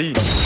París.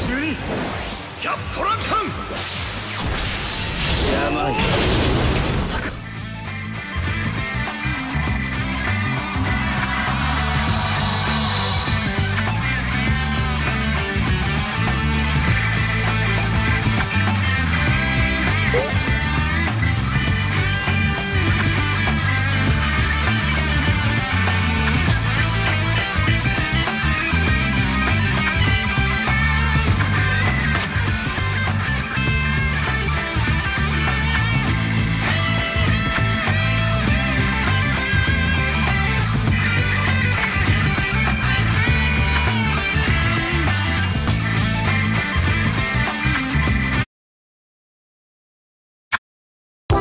いな爆動の62キ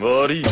悪い